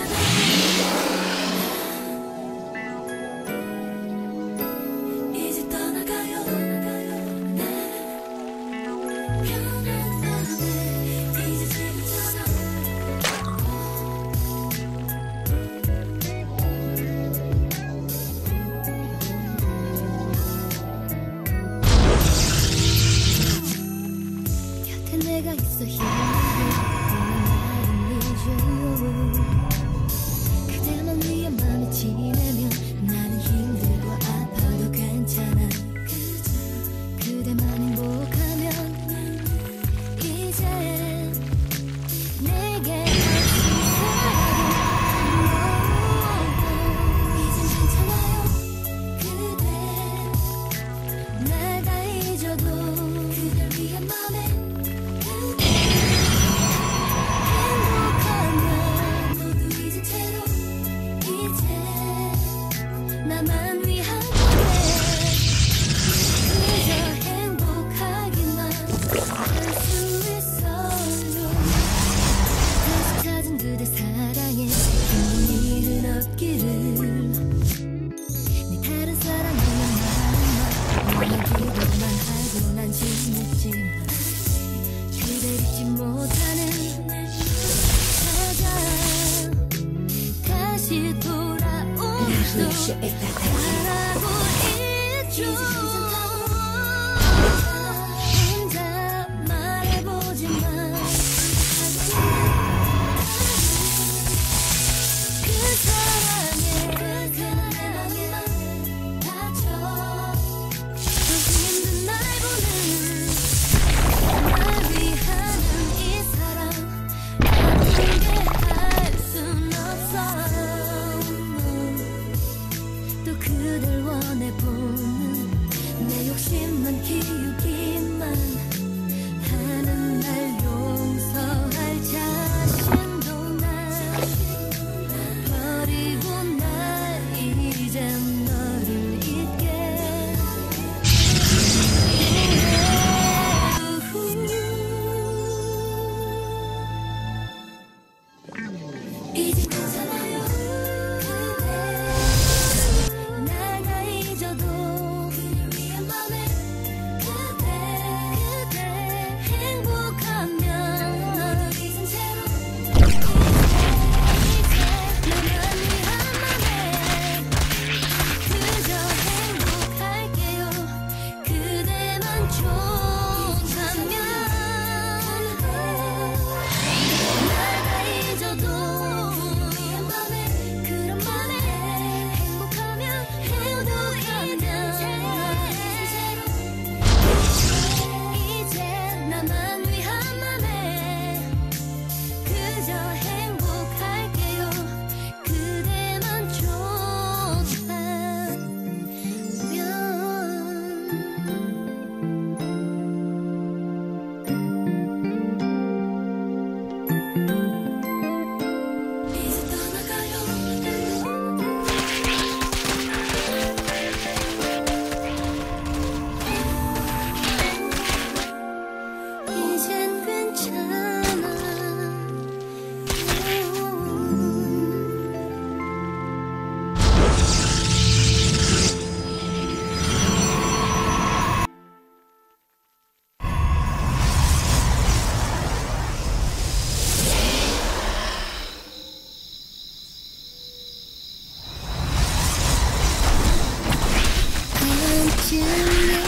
Excellent. 알아도 잊죠. easy to.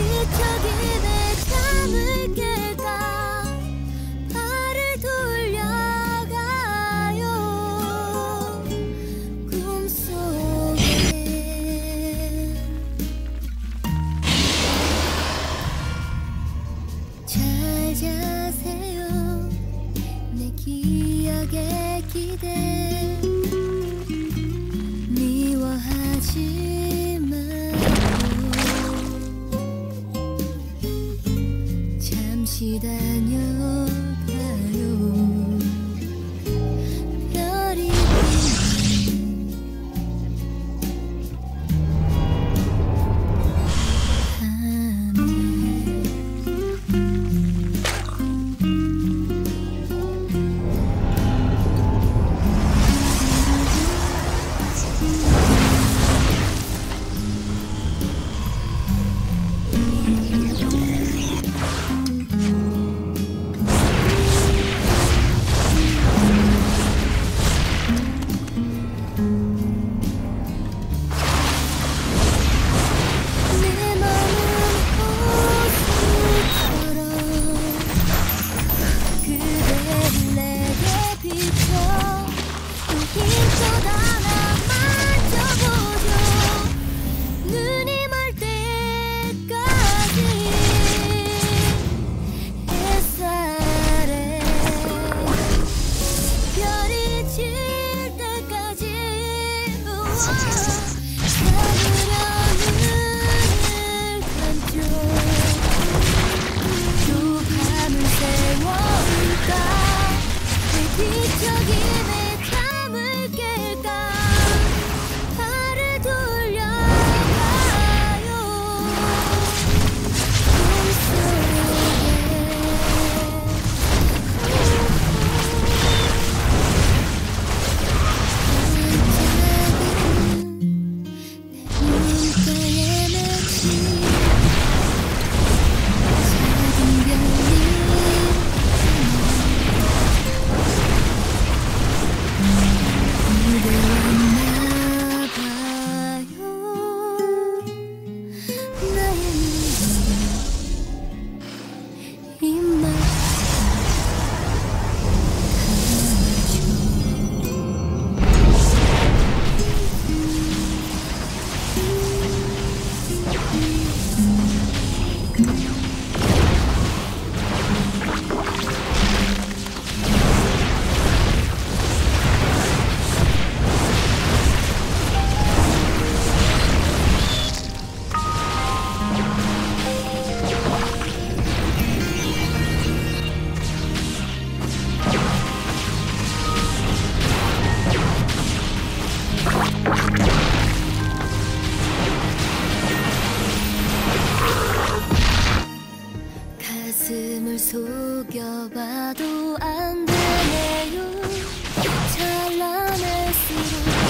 뒤척이네. 잠을 깨 가슴을 속여봐도 안 되네요. 잘라낼수록